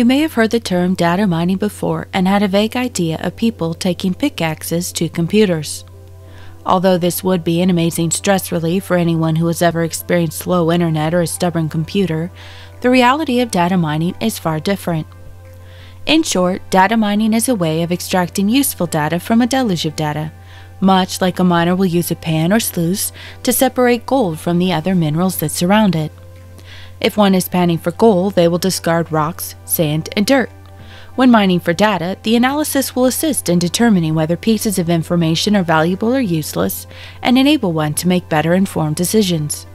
You may have heard the term data mining before and had a vague idea of people taking pickaxes to computers. Although this would be an amazing stress relief for anyone who has ever experienced slow internet or a stubborn computer, the reality of data mining is far different. In short, data mining is a way of extracting useful data from a deluge of data, much like a miner will use a pan or sluice to separate gold from the other minerals that surround it. If one is panning for gold, they will discard rocks, sand, and dirt. When mining for data, the analysis will assist in determining whether pieces of information are valuable or useless and enable one to make better informed decisions.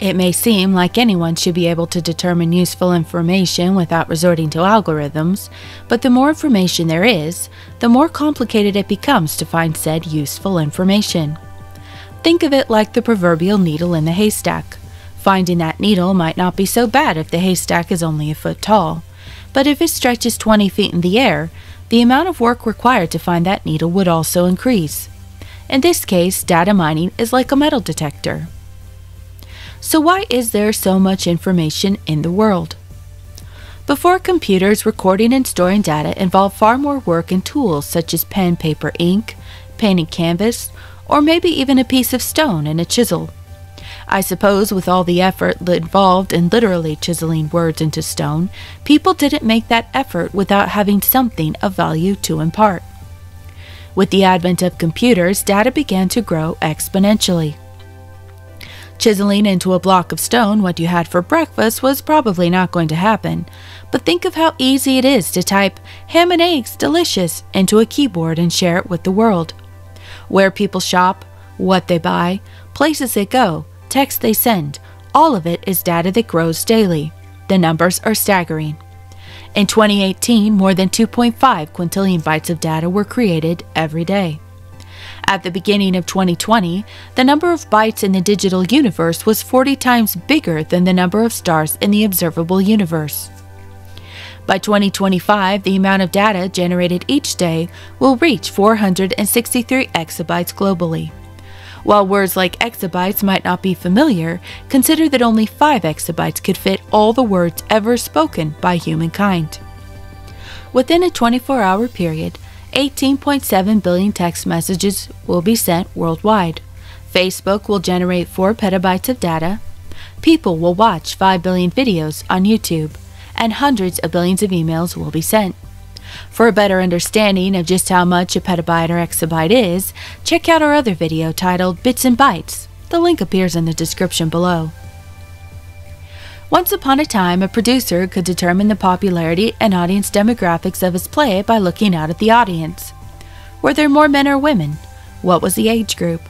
It may seem like anyone should be able to determine useful information without resorting to algorithms, but the more information there is, the more complicated it becomes to find said useful information. Think of it like the proverbial needle in the haystack. Finding that needle might not be so bad if the haystack is only a foot tall, but if it stretches 20 feet in the air, the amount of work required to find that needle would also increase. In this case, data mining is like a metal detector. So, why is there so much information in the world? Before computers, recording and storing data involved far more work and tools such as pen, paper, ink, painted canvas, or maybe even a piece of stone and a chisel. I suppose with all the effort involved in literally chiseling words into stone, people didn't make that effort without having something of value to impart. With the advent of computers, data began to grow exponentially. Chiseling into a block of stone what you had for breakfast was probably not going to happen, but think of how easy it is to type ham and eggs delicious into a keyboard and share it with the world. Where people shop, what they buy, places they go, texts they send, all of it is data that grows daily. The numbers are staggering. In 2018, more than 2.5 quintillion bytes of data were created every day. At the beginning of 2020, the number of bytes in the digital universe was 40 times bigger than the number of stars in the observable universe. By 2025, the amount of data generated each day will reach 463 exabytes globally. While words like exabytes might not be familiar, consider that only 5 exabytes could fit all the words ever spoken by humankind. Within a 24 hour period, 18.7 billion text messages will be sent worldwide. Facebook will generate 4 petabytes of data. People will watch 5 billion videos on YouTube, and hundreds of billions of emails will be sent. For a better understanding of just how much a petabyte or exabyte is, check out our other video titled Bits and Bytes. The link appears in the description below. Once upon a time, a producer could determine the popularity and audience demographics of his play by looking out at the audience. Were there more men or women? What was the age group?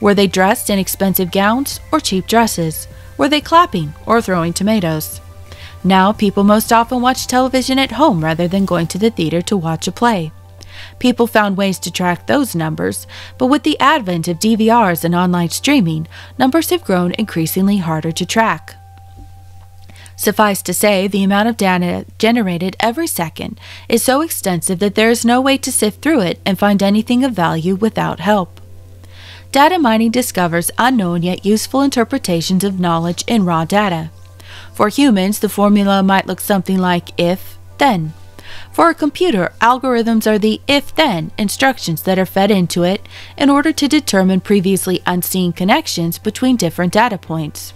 Were they dressed in expensive gowns or cheap dresses? Were they clapping or throwing tomatoes? Now, people most often watch television at home rather than going to the theater to watch a play. People found ways to track those numbers, but with the advent of DVRs and online streaming, numbers have grown increasingly harder to track. Suffice to say, the amount of data generated every second is so extensive that there is no way to sift through it and find anything of value without help. Data mining discovers unknown yet useful interpretations of knowledge in raw data. For humans, the formula might look something like if, then. For a computer, algorithms are the if then instructions that are fed into it in order to determine previously unseen connections between different data points.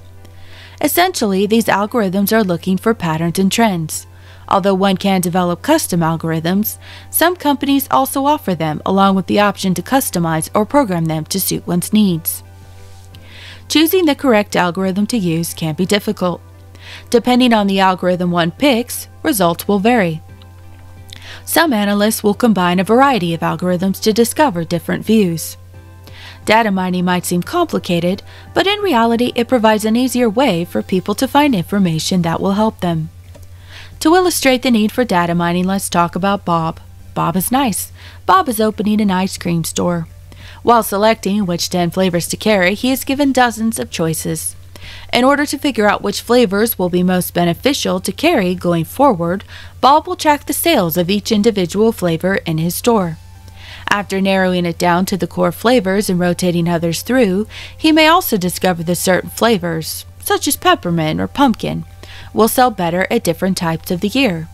Essentially, these algorithms are looking for patterns and trends. Although one can develop custom algorithms, some companies also offer them along with the option to customize or program them to suit one's needs. Choosing the correct algorithm to use can be difficult. Depending on the algorithm one picks, results will vary. Some analysts will combine a variety of algorithms to discover different views. Data mining might seem complicated, but in reality, it provides an easier way for people to find information that will help them. To illustrate the need for data mining, let's talk about Bob. Bob is nice. Bob is opening an ice cream store. While selecting which 10 flavors to carry, he is given dozens of choices. In order to figure out which flavors will be most beneficial to carry going forward, Bob will track the sales of each individual flavor in his store. After narrowing it down to the core flavors and rotating others through, he may also discover that certain flavors, such as peppermint or pumpkin, will sell better at different types of the year.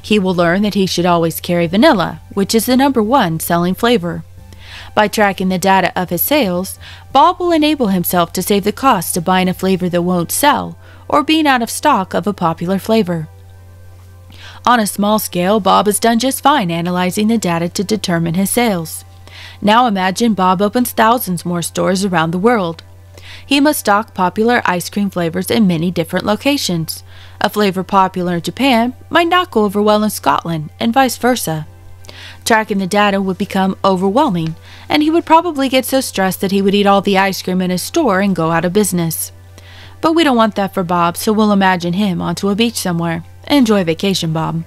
He will learn that he should always carry vanilla, which is the number one selling flavor. By tracking the data of his sales, Bob will enable himself to save the cost of buying a flavor that won't sell or being out of stock of a popular flavor. On a small scale, Bob has done just fine analyzing the data to determine his sales. Now imagine Bob opens thousands more stores around the world. He must stock popular ice cream flavors in many different locations. A flavor popular in Japan might not go over well in Scotland, and vice versa. Tracking the data would become overwhelming, and he would probably get so stressed that he would eat all the ice cream in his store and go out of business. But we don't want that for Bob, so we'll imagine him onto a beach somewhere. Enjoy vacation, Bob.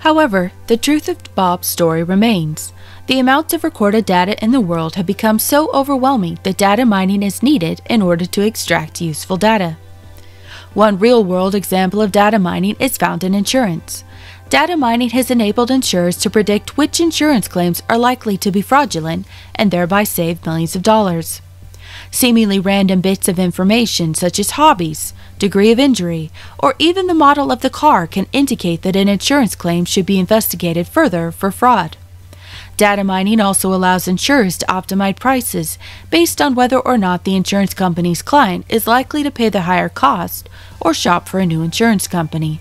However, the truth of Bob's story remains. The amounts of recorded data in the world have become so overwhelming that data mining is needed in order to extract useful data. One real world example of data mining is found in insurance. Data mining has enabled insurers to predict which insurance claims are likely to be fraudulent and thereby save millions of dollars. Seemingly random bits of information, such as hobbies, degree of injury, or even the model of the car, can indicate that an insurance claim should be investigated further for fraud. Data mining also allows insurers to optimize prices based on whether or not the insurance company's client is likely to pay the higher cost or shop for a new insurance company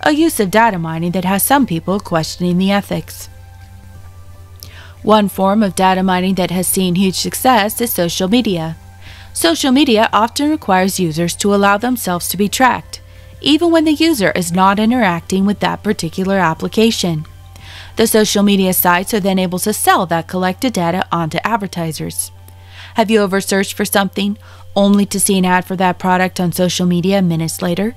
a use of data mining that has some people questioning the ethics. One form of data mining that has seen huge success is social media. Social media often requires users to allow themselves to be tracked, even when the user is not interacting with that particular application. The social media sites are then able to sell that collected data onto advertisers. Have you ever searched for something only to see an ad for that product on social media minutes later?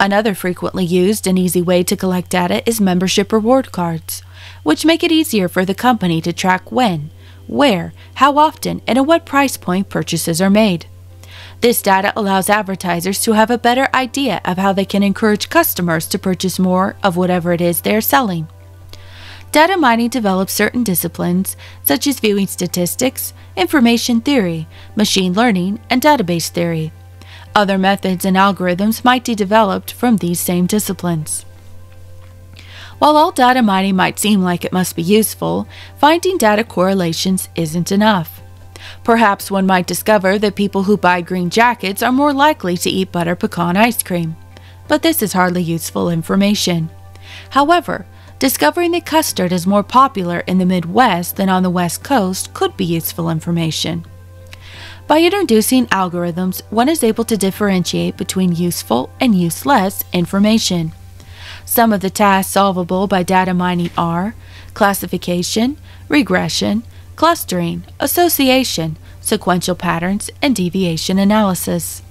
Another frequently used and easy way to collect data is membership reward cards, which make it easier for the company to track when, where, how often, and at what price point purchases are made. This data allows advertisers to have a better idea of how they can encourage customers to purchase more of whatever it is they are selling. Data mining develops certain disciplines such as viewing statistics, information theory, machine learning, and database theory. Other methods and algorithms might be developed from these same disciplines. While all data mining might seem like it must be useful, finding data correlations isn't enough. Perhaps one might discover that people who buy green jackets are more likely to eat butter pecan ice cream, but this is hardly useful information. However, discovering that custard is more popular in the Midwest than on the West Coast could be useful information. By introducing algorithms, one is able to differentiate between useful and useless information. Some of the tasks solvable by data mining are classification, regression, clustering, association, sequential patterns, and deviation analysis.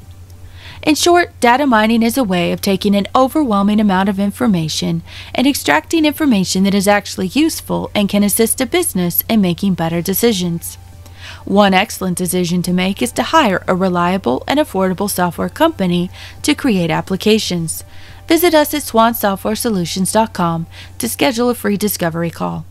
In short, data mining is a way of taking an overwhelming amount of information and extracting information that is actually useful and can assist a business in making better decisions. One excellent decision to make is to hire a reliable and affordable software company to create applications. Visit us at swansoftwaresolutions.com to schedule a free discovery call.